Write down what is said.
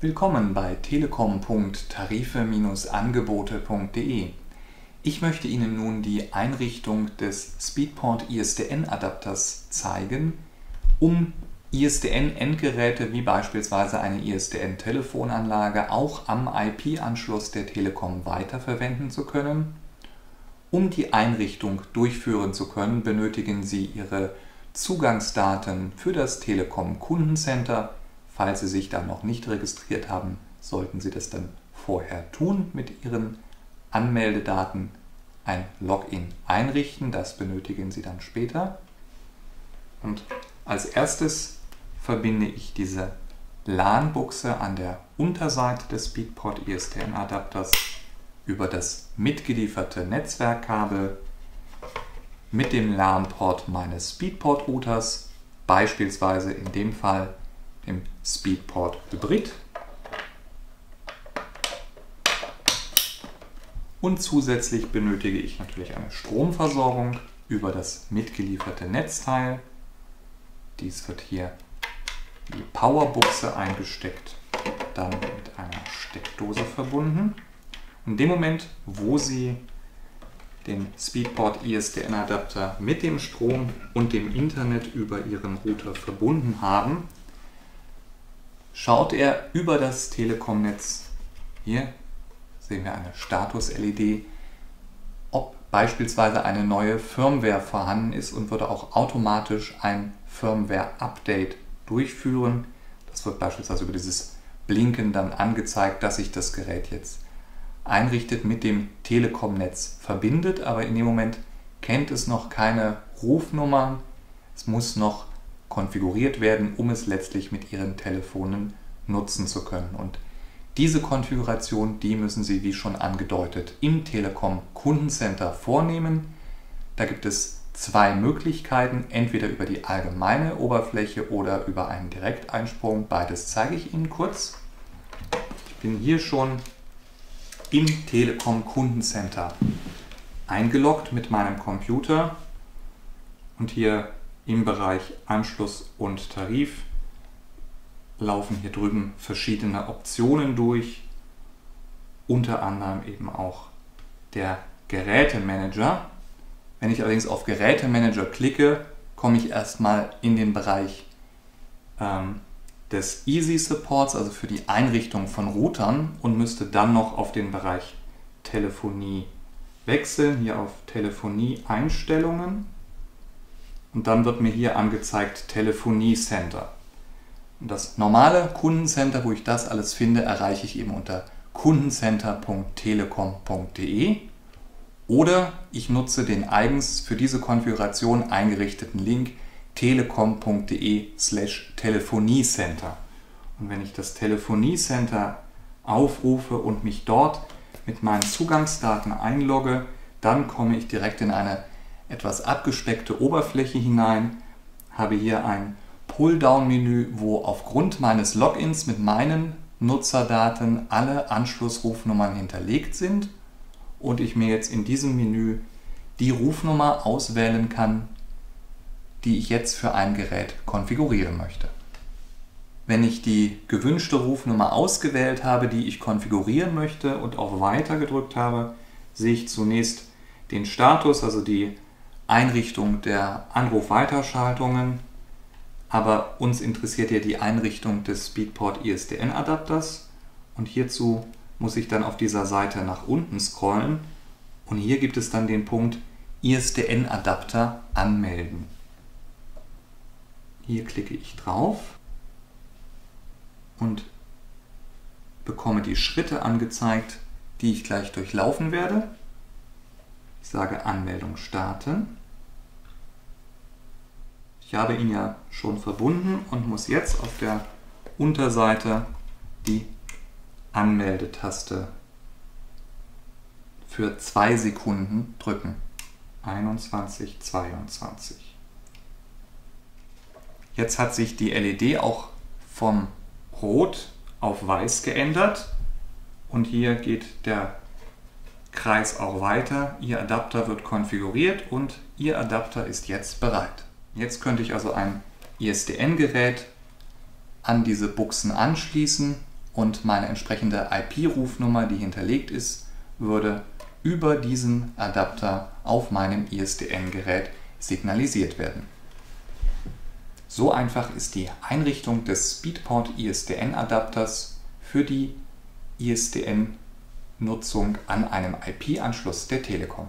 Willkommen bei telekom.tarife-angebote.de. Ich möchte Ihnen nun die Einrichtung des Speedport ISDN-Adapters zeigen, um ISDN-Endgeräte wie beispielsweise eine ISDN-Telefonanlage auch am IP-Anschluss der Telekom weiterverwenden zu können. Um die Einrichtung durchführen zu können, benötigen Sie Ihre Zugangsdaten für das Telekom Kundencenter Falls Sie sich dann noch nicht registriert haben, sollten Sie das dann vorher tun mit Ihren Anmeldedaten. Ein Login einrichten, das benötigen Sie dann später. Und als erstes verbinde ich diese LAN-Buchse an der Unterseite des Speedport ISDN-Adapters über das mitgelieferte Netzwerkkabel mit dem LAN-Port meines Speedport-Routers, beispielsweise in dem Fall im Speedport Hybrid. Und zusätzlich benötige ich natürlich eine Stromversorgung über das mitgelieferte Netzteil. Dies wird hier in die Powerbuchse eingesteckt, dann mit einer Steckdose verbunden. Und in dem Moment, wo Sie den Speedport ISDN Adapter mit dem Strom und dem Internet über Ihren Router verbunden haben, schaut er über das Telekom-Netz, hier sehen wir eine Status-LED, ob beispielsweise eine neue Firmware vorhanden ist und würde auch automatisch ein Firmware-Update durchführen. Das wird beispielsweise über dieses Blinken dann angezeigt, dass sich das Gerät jetzt einrichtet, mit dem Telekom-Netz verbindet, aber in dem Moment kennt es noch keine Rufnummern. Es muss noch konfiguriert werden, um es letztlich mit Ihren Telefonen nutzen zu können. Und diese Konfiguration, die müssen Sie, wie schon angedeutet, im Telekom Kundencenter vornehmen. Da gibt es zwei Möglichkeiten, entweder über die allgemeine Oberfläche oder über einen Direkteinsprung. Beides zeige ich Ihnen kurz. Ich bin hier schon im Telekom Kundencenter eingeloggt mit meinem Computer und hier im Bereich Anschluss und Tarif laufen hier drüben verschiedene Optionen durch, unter anderem eben auch der Gerätemanager. Wenn ich allerdings auf Gerätemanager klicke, komme ich erstmal in den Bereich ähm, des Easy Supports, also für die Einrichtung von Routern und müsste dann noch auf den Bereich Telefonie wechseln, hier auf Telefonie Einstellungen und dann wird mir hier angezeigt Telefonie Center. Und das normale Kundencenter, wo ich das alles finde, erreiche ich eben unter kundencenter.telekom.de oder ich nutze den eigens für diese Konfiguration eingerichteten Link telekom.de slash Telefoniecenter. Und wenn ich das Telefoniecenter aufrufe und mich dort mit meinen Zugangsdaten einlogge, dann komme ich direkt in eine etwas abgespeckte Oberfläche hinein, habe hier ein Pull-Down-Menü, wo aufgrund meines Logins mit meinen Nutzerdaten alle Anschlussrufnummern hinterlegt sind und ich mir jetzt in diesem Menü die Rufnummer auswählen kann, die ich jetzt für ein Gerät konfigurieren möchte. Wenn ich die gewünschte Rufnummer ausgewählt habe, die ich konfigurieren möchte und auf Weiter gedrückt habe, sehe ich zunächst den Status, also die Einrichtung der Anrufweiterschaltungen, aber uns interessiert ja die Einrichtung des Speedport ISDN Adapters und hierzu muss ich dann auf dieser Seite nach unten scrollen und hier gibt es dann den Punkt ISDN Adapter anmelden. Hier klicke ich drauf und bekomme die Schritte angezeigt, die ich gleich durchlaufen werde. Ich sage Anmeldung starten. Ich habe ihn ja schon verbunden und muss jetzt auf der Unterseite die Anmeldetaste für zwei Sekunden drücken. 21, 22. Jetzt hat sich die LED auch vom Rot auf Weiß geändert und hier geht der Kreis auch weiter. Ihr Adapter wird konfiguriert und Ihr Adapter ist jetzt bereit. Jetzt könnte ich also ein ISDN-Gerät an diese Buchsen anschließen und meine entsprechende IP-Rufnummer, die hinterlegt ist, würde über diesen Adapter auf meinem ISDN-Gerät signalisiert werden. So einfach ist die Einrichtung des Speedport ISDN-Adapters für die ISDN-Nutzung an einem IP-Anschluss der Telekom.